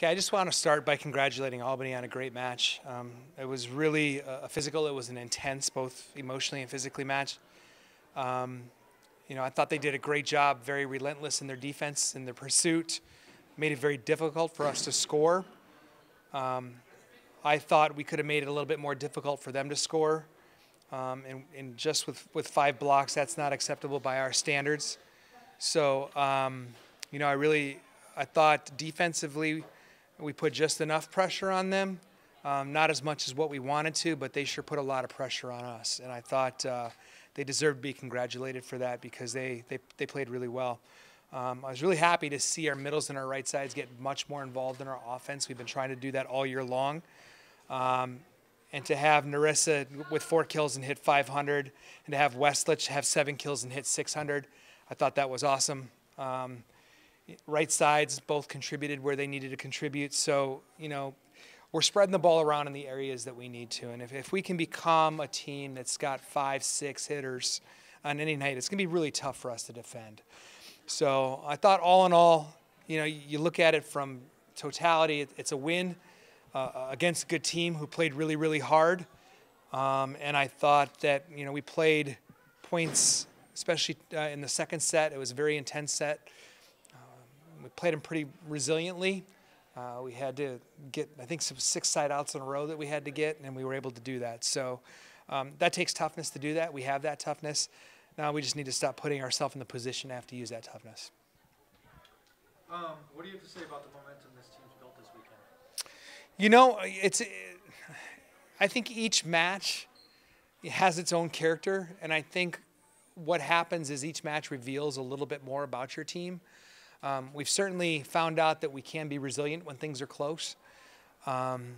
Okay, I just want to start by congratulating Albany on a great match. Um, it was really a physical, it was an intense, both emotionally and physically match. Um, you know, I thought they did a great job, very relentless in their defense, in their pursuit, made it very difficult for us to score. Um, I thought we could have made it a little bit more difficult for them to score. Um, and, and, just with, with five blocks, that's not acceptable by our standards. So, um, you know, I really, I thought defensively, we put just enough pressure on them, um, not as much as what we wanted to, but they sure put a lot of pressure on us. And I thought uh, they deserved to be congratulated for that because they, they, they played really well. Um, I was really happy to see our middles and our right sides get much more involved in our offense. We've been trying to do that all year long. Um, and to have Narissa with four kills and hit 500, and to have Westlich have seven kills and hit 600, I thought that was awesome. Um, right sides both contributed where they needed to contribute. So, you know, we're spreading the ball around in the areas that we need to. And if, if we can become a team that's got five, six hitters on any night, it's going to be really tough for us to defend. So I thought all in all, you know, you look at it from totality, it's a win uh, against a good team who played really, really hard. Um, and I thought that, you know, we played points, especially uh, in the second set. It was a very intense set we played them pretty resiliently. Uh, we had to get, I think, some six side outs in a row that we had to get, and we were able to do that. So um, that takes toughness to do that. We have that toughness. Now we just need to stop putting ourselves in the position to have to use that toughness. Um, what do you have to say about the momentum this team's built this weekend? You know, it's. I think each match has its own character, and I think what happens is each match reveals a little bit more about your team. Um, we've certainly found out that we can be resilient when things are close. Um,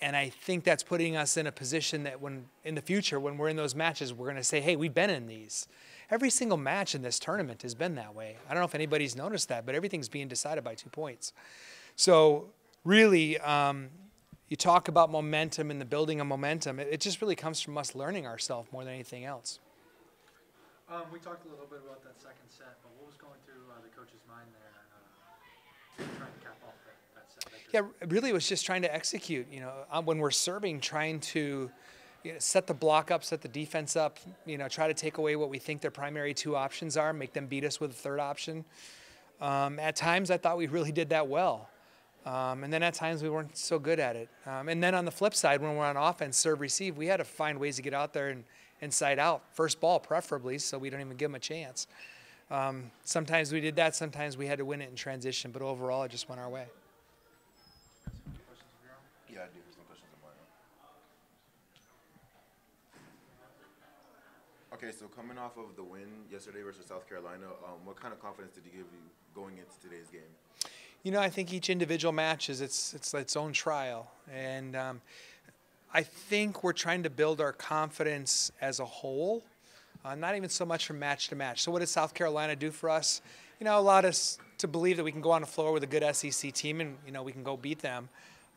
and I think that's putting us in a position that when in the future, when we're in those matches, we're going to say, hey, we've been in these. Every single match in this tournament has been that way. I don't know if anybody's noticed that, but everything's being decided by two points. So, really, um, you talk about momentum and the building of momentum. It, it just really comes from us learning ourselves more than anything else. Um, we talked a little bit about that second set, but what was going through uh, the coach's mind there, uh, yeah, really, it was just trying to execute. You know, um, when we're serving, trying to you know, set the block up, set the defense up. You know, try to take away what we think their primary two options are, make them beat us with a third option. Um, at times, I thought we really did that well. Um, and then at times we weren't so good at it. Um, and then on the flip side, when we're on offense, serve, receive, we had to find ways to get out there and, inside out, first ball preferably, so we don't even give them a chance. Um, sometimes we did that, sometimes we had to win it in transition, but overall it just went our way. Yeah, I do. Okay, so coming off of the win yesterday versus South Carolina, um, what kind of confidence did you give you going into today's game? You know, I think each individual match is its its its own trial, and um, I think we're trying to build our confidence as a whole, uh, not even so much from match to match. So, what does South Carolina do for us? You know, allowed us to believe that we can go on the floor with a good SEC team and, you know, we can go beat them.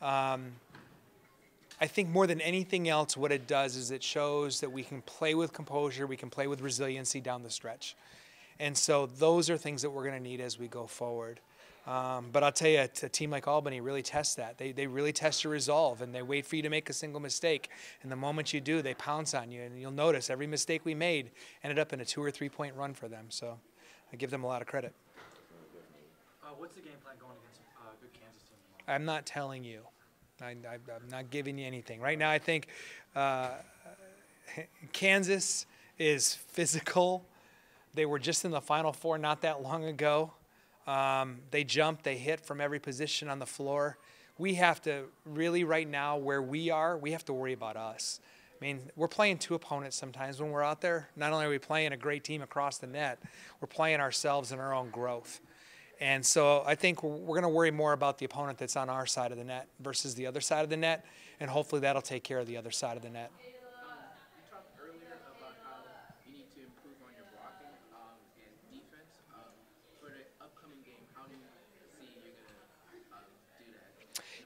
Um, I think more than anything else, what it does is it shows that we can play with composure, we can play with resiliency down the stretch. And so, those are things that we're going to need as we go forward. Um, but I'll tell you, a, team like Albany really tests that. They, they really test your resolve and they wait for you to make a single mistake. And the moment you do, they pounce on you. And you'll notice every mistake we made ended up in a two or three point run for them. So I give them a lot of credit. Uh, what's the game plan going against a uh, good Kansas team? I'm not telling you. I, am not giving you anything. Right now, I think uh, Kansas is physical. They were just in the Final Four not that long ago. Um, they jump, they hit from every position on the floor. We have to really, right now, where we are, we have to worry about us. I mean, we're playing two opponents sometimes when we're out there. Not only are we playing a great team across the net, we're playing ourselves and our own growth. And so I think we're, we're going to worry more about the opponent that's on our side of the net versus the other side of the net, and hopefully that'll take care of the other side of the net.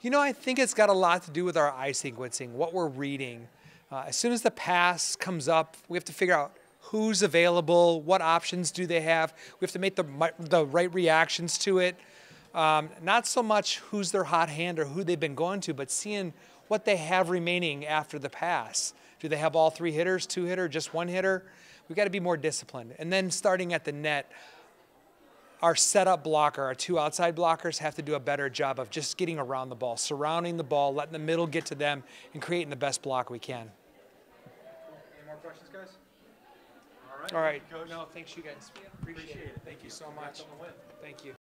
You know, I think it's got a lot to do with our eye sequencing, what we're reading. Uh, as soon as the pass comes up, we have to figure out who's available, what options do they have. We have to make the, the right reactions to it. Um, not so much who's their hot hand or who they've been going to, but seeing what they have remaining after the pass. Do they have all three hitters, two hitter, just one hitter? We've got to be more disciplined. And then starting at the net, our setup blocker, our two outside blockers have to do a better job of just getting around the ball, surrounding the ball, letting the middle get to them, and creating the best block we can. Any more questions, guys? All right. All right. Thank Coach. No, thanks you guys. Appreciate it. Thank you so much. Congrats on the win. Thank you.